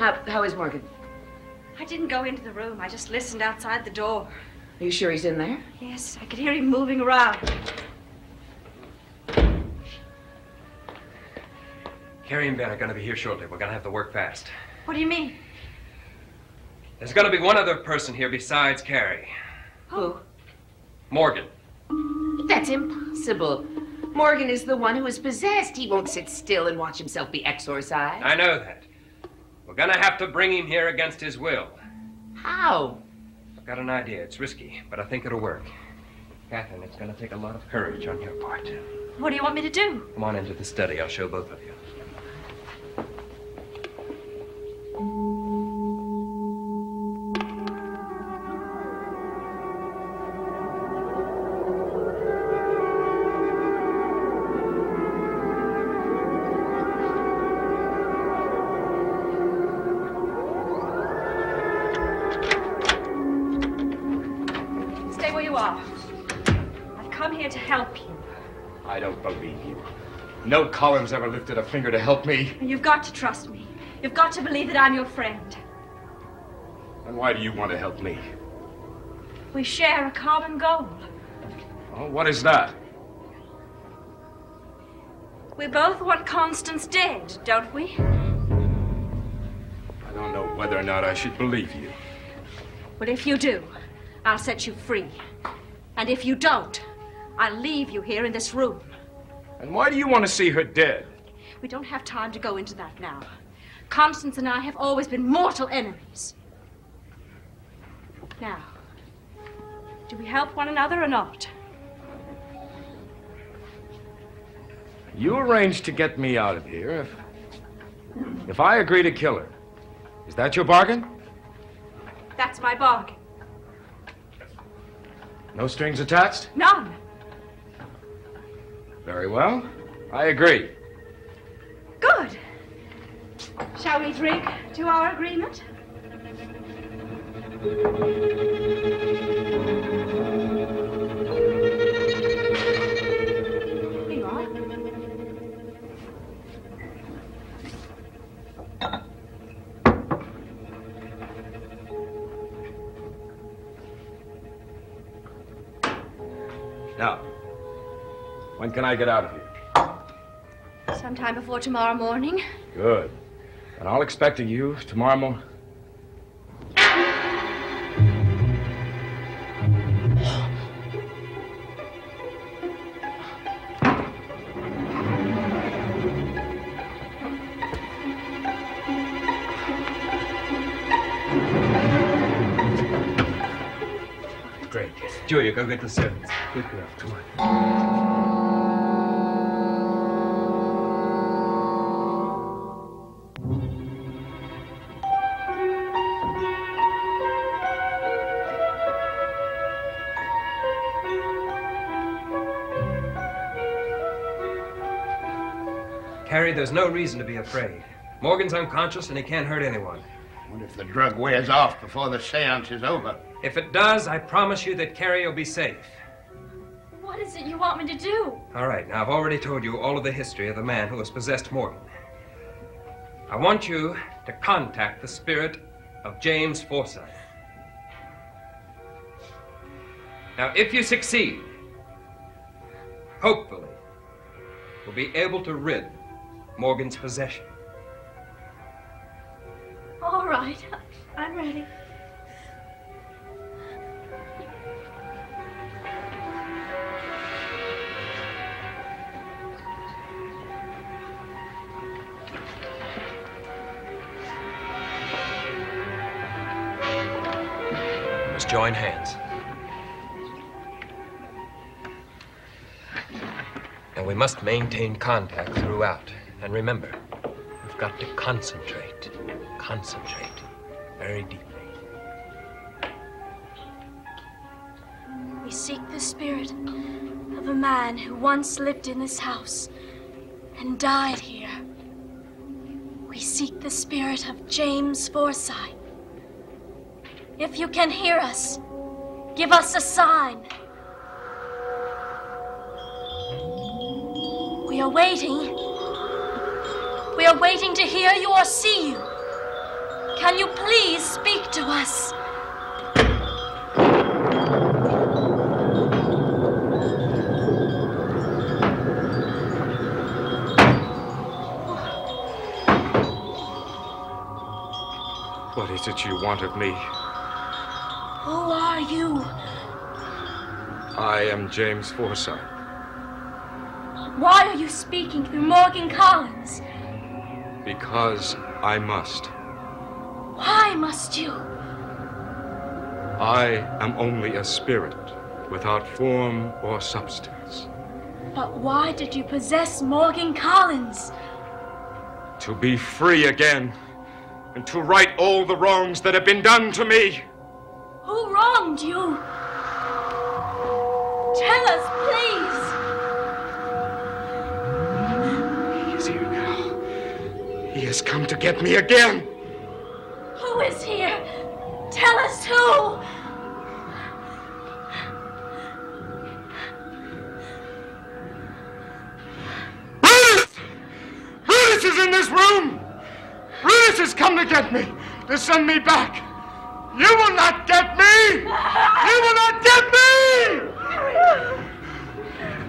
How, how is Morgan? I didn't go into the room. I just listened outside the door. Are you sure he's in there? Yes, I could hear him moving around. Carrie and Ben are going to be here shortly. We're going to have to work fast. What do you mean? There's going to be one other person here besides Carrie. Who? Morgan. That's impossible. Morgan is the one who is possessed. He won't sit still and watch himself be exorcised. I know that. We're going to have to bring him here against his will. How? I've got an idea. It's risky, but I think it'll work. Catherine, it's going to take a lot of courage on your part. What do you want me to do? Come on into the study. I'll show both of you. Stay where you are. I've come here to help you. I don't believe you. No Collins ever lifted a finger to help me. You've got to trust me. You've got to believe that I'm your friend. And why do you want to help me? We share a common goal. Oh, what is that? We both want Constance dead, don't we? I don't know whether or not I should believe you. But if you do, I'll set you free. And if you don't, I'll leave you here in this room. And why do you want to see her dead? We don't have time to go into that now. Constance and I have always been mortal enemies. Now, do we help one another or not? You arranged to get me out of here if. if I agree to kill her. Is that your bargain? That's my bargain. No strings attached? None. Very well. I agree. Good. Shall we drink to our agreement? When can I get out of here? Sometime before tomorrow morning. Good. And I'll expect of you tomorrow morning. Great. Julia, go get the servants. Good girl. Come on. Carrie, there's no reason to be afraid. Morgan's unconscious and he can't hurt anyone. What if the drug wears off before the seance is over? If it does, I promise you that Carrie will be safe. What is it you want me to do? All right, now I've already told you all of the history of the man who has possessed Morgan. I want you to contact the spirit of James Forsythe. Now, if you succeed, hopefully, we'll be able to rid Morgan's possession. All right. I'm ready. We must join hands. And we must maintain contact throughout. And remember, we've got to concentrate. Concentrate very deeply. We seek the spirit of a man who once lived in this house and died here. We seek the spirit of James Forsythe. If you can hear us, give us a sign. We are waiting. We are waiting to hear you or see you. Can you please speak to us? What is it you want of me? Who are you? I am James Forsythe. Why are you speaking through Morgan Collins? Because I must. Why must you? I am only a spirit without form or substance. But why did you possess Morgan Collins? To be free again and to right all the wrongs that have been done to me. Who wronged you? Tell us, please. He has come to get me again. Who is here? Tell us who. Brutus! Brutus is in this room! Brutus has come to get me, to send me back. You will not get me! You will not get me!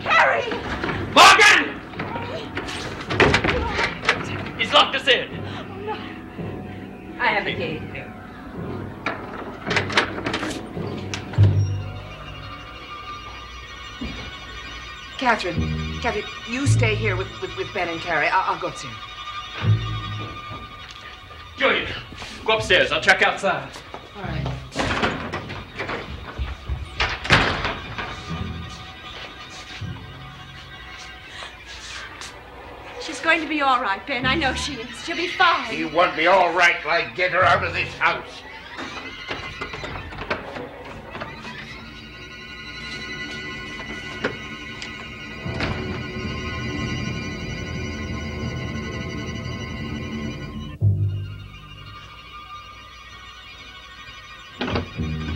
Harry! Morgan! He's locked us in. I have the key. Catherine, Catherine, you stay here with, with, with Ben and Carrie. I'll, I'll go upstairs. Julian, go upstairs. I'll check outside. All right. Going to be all right, Ben. I know she is. She'll be fine. He won't be all right till I get her out of this house.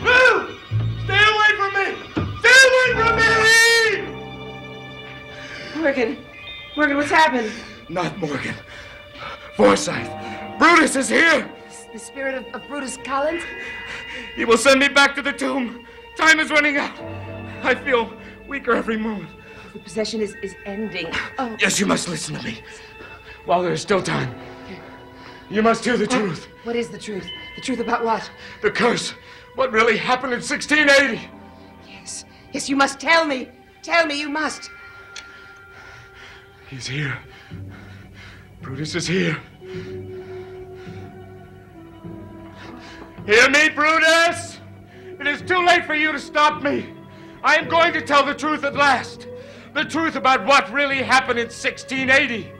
Lou! Stay away from me! Stay away from me! Morgan, Morgan, what's happened? Not Morgan. Forsythe. Brutus is here! The spirit of, of Brutus Collins? He will send me back to the tomb. Time is running out. I feel weaker every moment. The possession is, is ending. Oh, Yes, you must listen to me. While there is still time. You must hear the truth. what is the truth? The truth about what? The curse. What really happened in 1680. Yes, yes, you must tell me. Tell me, you must. He's here. Brutus is here. Hear me, Brutus! It is too late for you to stop me. I am going to tell the truth at last. The truth about what really happened in 1680.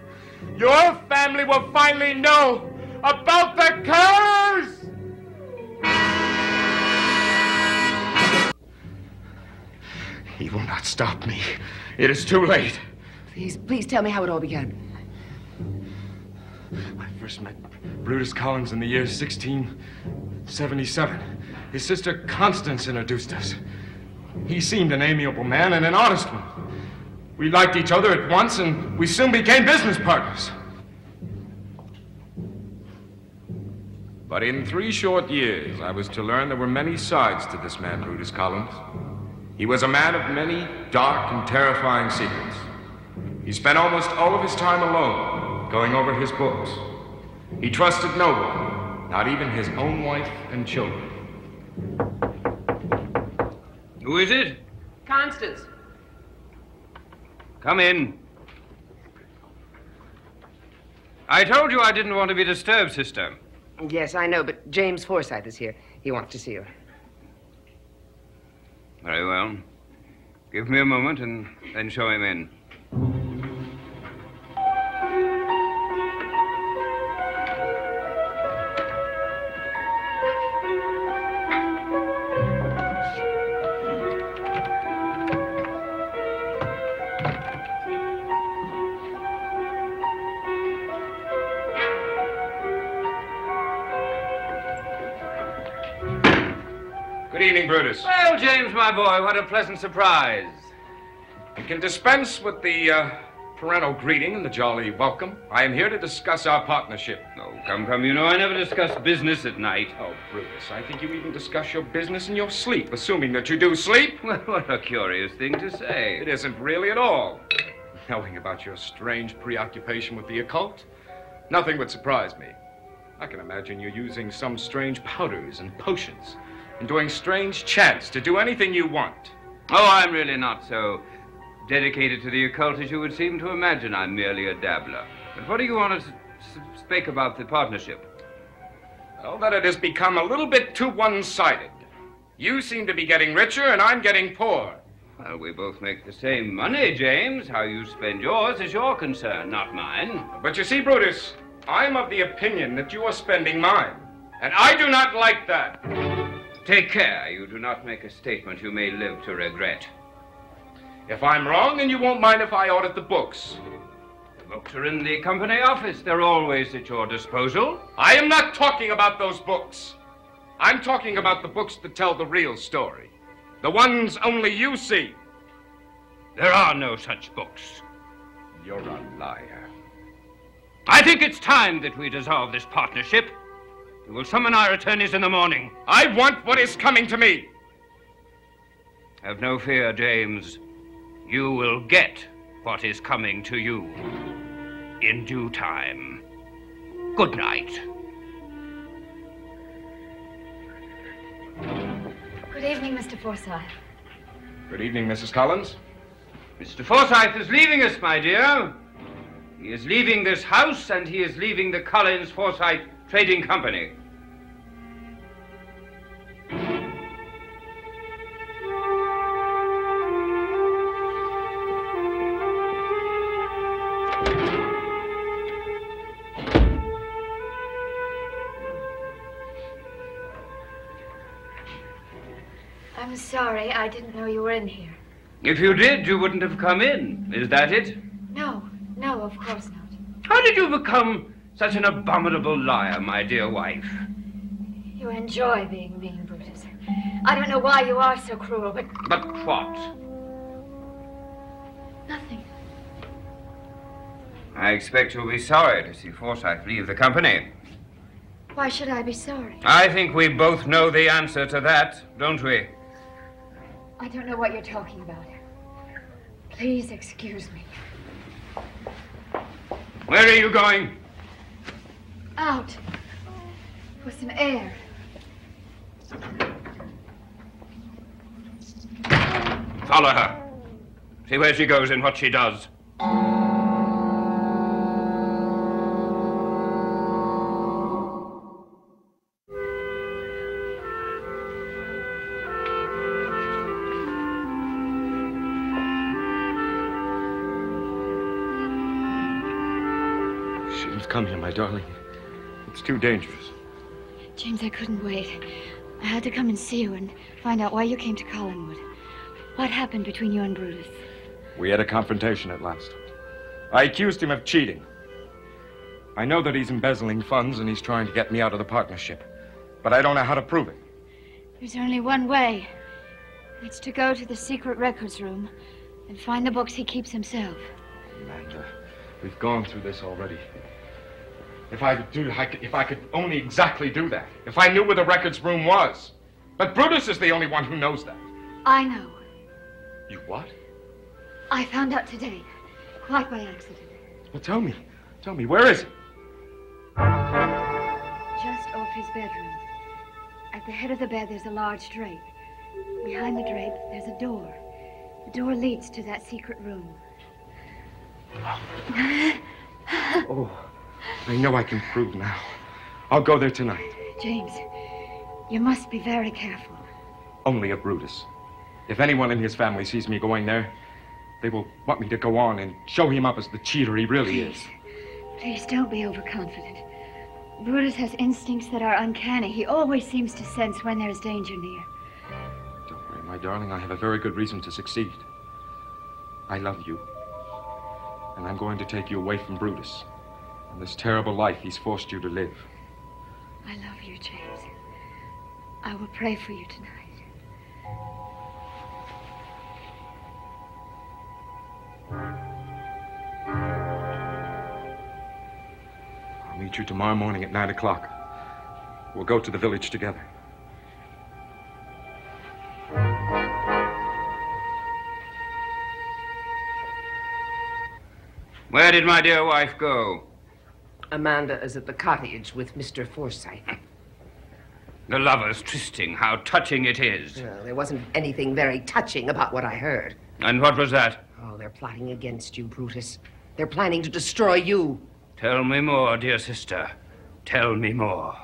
Your family will finally know about the curse! He will not stop me. It is too late. Please, please tell me how it all began. I first met Brutus Collins in the year 1677. His sister Constance introduced us. He seemed an amiable man and an honest one. We liked each other at once, and we soon became business partners. But in three short years, I was to learn there were many sides to this man, Brutus Collins. He was a man of many dark and terrifying secrets. He spent almost all of his time alone, going over his books. He trusted no one, not even his own wife and children. Who is it? Constance. Come in. I told you I didn't want to be disturbed, sister. Yes, I know, but James Forsythe is here. He wants to see you. Very well. Give me a moment and then show him in. Brutus. Well, James, my boy, what a pleasant surprise. We can dispense with the uh, parental greeting and the jolly welcome. I am here to discuss our partnership. Oh, come, come. You know I never discuss business at night. Oh, Brutus, I think you even discuss your business in your sleep, assuming that you do sleep. Well, what a curious thing to say. It isn't really at all. Knowing about your strange preoccupation with the occult, nothing would surprise me. I can imagine you using some strange powders and potions and doing strange chants to do anything you want. Oh, I'm really not so dedicated to the occult as you would seem to imagine. I'm merely a dabbler. But what do you want to speak about the partnership? Well, that it has become a little bit too one sided. You seem to be getting richer, and I'm getting poor. Well, we both make the same money, James. How you spend yours is your concern, not mine. But you see, Brutus, I'm of the opinion that you are spending mine. And I do not like that. Take care you do not make a statement you may live to regret. If I'm wrong, then you won't mind if I audit the books. The books are in the company office. They're always at your disposal. I am not talking about those books. I'm talking about the books that tell the real story. The ones only you see. There are no such books. You're a liar. I think it's time that we dissolve this partnership. We will summon our attorneys in the morning. I want what is coming to me. Have no fear, James. You will get what is coming to you in due time. Good night. Good evening, Mr. Forsythe. Good evening, Mrs. Collins. Mr. Forsythe is leaving us, my dear. He is leaving this house and he is leaving the Collins Forsythe Trading Company. I'm sorry, I didn't know you were in here. If you did, you wouldn't have come in. Is that it? No, no, of course not. How did you become such an abominable liar, my dear wife? You enjoy being mean, Brutus. I don't know why you are so cruel, but But what? nothing. I expect you'll be sorry to see Forsythe leave the company. Why should I be sorry? I think we both know the answer to that, don't we? I don't know what you're talking about. Please excuse me. Where are you going? Out. For some air. Follow her. See where she goes and what she does. Too dangerous. James, I couldn't wait. I had to come and see you and find out why you came to Collinwood. What happened between you and Brutus? We had a confrontation at last. I accused him of cheating. I know that he's embezzling funds and he's trying to get me out of the partnership. But I don't know how to prove it. There's only one way. It's to go to the secret records room and find the books he keeps himself. Amanda, we've gone through this already. If I could do, I could, if I could only exactly do that. If I knew where the records room was. But Brutus is the only one who knows that. I know. You what? I found out today, quite by accident. Well, tell me. Tell me, where is it? Just off his bedroom. At the head of the bed, there's a large drape. Behind the drape, there's a door. The door leads to that secret room. Oh, I know I can prove now. I'll go there tonight. James, you must be very careful. Only a Brutus. If anyone in his family sees me going there, they will want me to go on and show him up as the cheater he really is. Please don't be overconfident. Brutus has instincts that are uncanny. He always seems to sense when there's danger near. Don't worry, my darling. I have a very good reason to succeed. I love you. And I'm going to take you away from Brutus and this terrible life he's forced you to live. I love you, James. I will pray for you tonight. I'll meet you tomorrow morning at 9 o'clock. We'll go to the village together. Where did my dear wife go? Amanda is at the cottage with Mr. Forsythe. The lovers trysting. How touching it is. Well, there wasn't anything very touching about what I heard. And what was that? Oh, they're plotting against you, Brutus. They're planning to destroy you. Tell me more, dear sister. Tell me more.